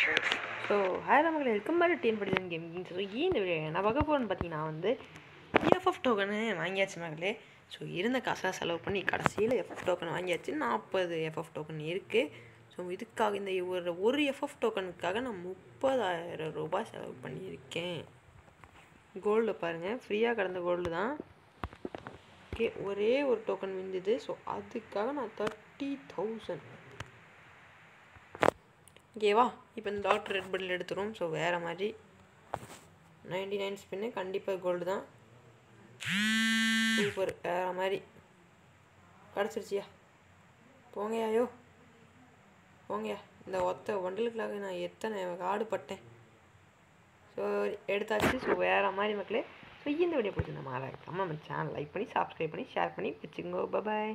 truth. So hi நமக்கு welcome back TN படிதன் gaming so இந்த வீடியோ என்ன பார்க்க போகிறேன்னு பார்த்தீங்கன்னா வந்து எஃப்எஃப் டோக்கனு வாங்கியாச்சு மகளே ஸோ இருந்த காசாக செலவு பண்ணி கடைசியில் எஃப்எஃப் டோக்கன் வாங்கியாச்சு. நாற்பது எஃப்எஃப் டோக்கன் இருக்குது ஸோ இதுக்காக இந்த ஒரு ஒரு எஃப்எஃப் டோக்கனுக்காக நான் முப்பதாயிரம் ரூபாய் செலவு பண்ணியிருக்கேன். கோல்டு பாருங்கள் ஃப்ரீயாக கிடந்த கோல்டு தான். ஓகே ஒரே ஒரு டோக்கன் விழுந்தது. ஸோ அதுக்காக நான் தேர்ட்டி தௌசண்ட் ஓகேவா இப்போ இந்த டாக்டர் ரெட் பட்டில் எடுத்துரும். ஸோ வேறு மாதிரி. நைன்டி நைன் ஸ்பின்னு கண்டிப்பாக கோல்டு தான். சூப்பர் வேறு மாதிரி. கிடச்சிருச்சியா? போங்கயாயோ போங்கயா இந்த ஒத்த வண்டலுக்காக நான் எத்தனை காடு பட்டேன். ஸோ எடுத்தாச்சு. ஸோ வேறு மாதிரி மக்களே. ஸோ இந்த வீடியோ பிடிச்சிருந்தா மறக்காம நம்ம சேனல் லைக் பண்ணி சப்ஸ்கிரைப் பண்ணி ஷேர் பண்ணி வச்சுக்கோங்க. பாய்